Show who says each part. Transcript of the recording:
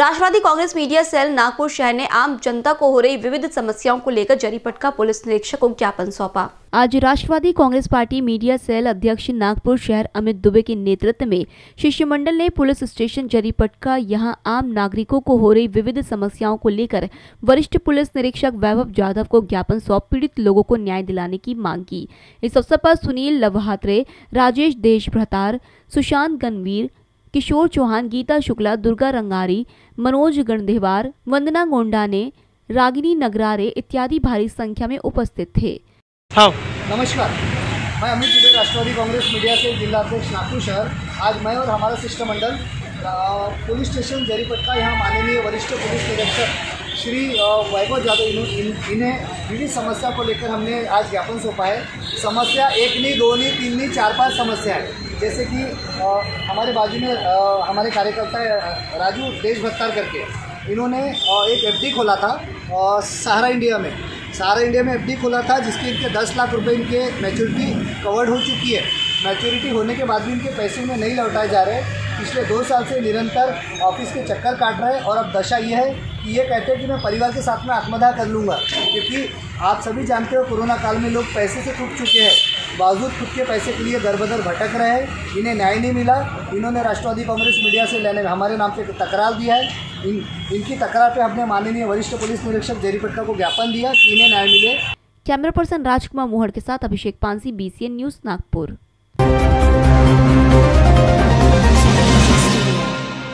Speaker 1: राष्ट्रवादी Congress media cell Nagpur शहर ने आम जनता को हो रही विविध समस्याओं को लेकर जरीपटका पुलिस निरीक्षक को ज्ञापन सौंपा। आज Rashtrawadi Congress party media cell अध्यक्ष नागपुर शहर अमित दुबे के नेतृत्व में शिष्टमंडल ने पुलिस स्टेशन जरीपटका यहाँ आम नागरिकों को हो रही विविध समस्याओं को लेकर वरिष्ठ पुलिस निरीक्षक वैभव जाधव को ज्ञापन सौंप पीड़ित लोगों को न्याय दिलाने की मांग की। इस अवसर पर सुनील लवहात्रे, राजेश देशभ्रतार, सुशांत गणवीर किशोर चौहान गीता शुक्ला दुर्गा रंगारी मनोज गणदेवार वंदना गोंडाने रागिनी नगरारे इत्यादि भारी संख्या में उपस्थित थे।
Speaker 2: हाँ।
Speaker 3: नमस्कार। मैं अमित दुबे राष्ट्रवादी कांग्रेस मीडिया से जिला अध्यक्ष नागपुर शहर। आज मैं और हमारा शिष्टमंडल पुलिस स्टेशन जरीपटका यहाँ माननीय वरिष्ठ पुलिस निरीक्षक श्री वैभव यादव इन्हों इन, इन्हें विविध समस्या को लेकर हमने आज ज्ञापन सौंपा है। समस्या एक नहीं दो नहीं तीन नहीं चार पाँच समस्या है। जैसे कि अ, हमारे बाजू में अ, हमारे कार्यकर्ता राजू देशभक्तार करके इन्होंने अ, एक एफडी खोला था सहारा इंडिया में। सहारा इंडिया में एफडी खोला था जिसके इनके दस लाख रुपए इनके मैच्योरिटी कवर्ड हो चुकी है। मैच्योरिटी होने के बाद भी इनके पैसे में नहीं लौटाए जा रहे। पिछले दो साल से निरंतर ऑफ़िस के चक्कर काट रहे हैं और अब दशा ये है ये कहते हैं कि मैं परिवार के साथ में आत्मदाह कर लूँगा, क्योंकि आप सभी जानते हो कोरोना काल में लोग पैसे से टूट चुके हैं। बावजूद खुद के पैसे के लिए दर बदर भटक रहे हैं, इन्हें न्याय नहीं मिला। इन्होंने राष्ट्रवादी कांग्रेस मीडिया से लेने, हमारे नाम से तकरार दिया है। इन, इनकी तकरार पे हमने माननीय वरिष्ठ पुलिस निरीक्षक जेरीपटका को ज्ञापन दिया कि इन्हें न्याय मिले।
Speaker 1: कैमरा पर्सन राजकुमार मोहड़ के साथ अभिषेक पांसी बीसीएन न्यूज़ नागपुर।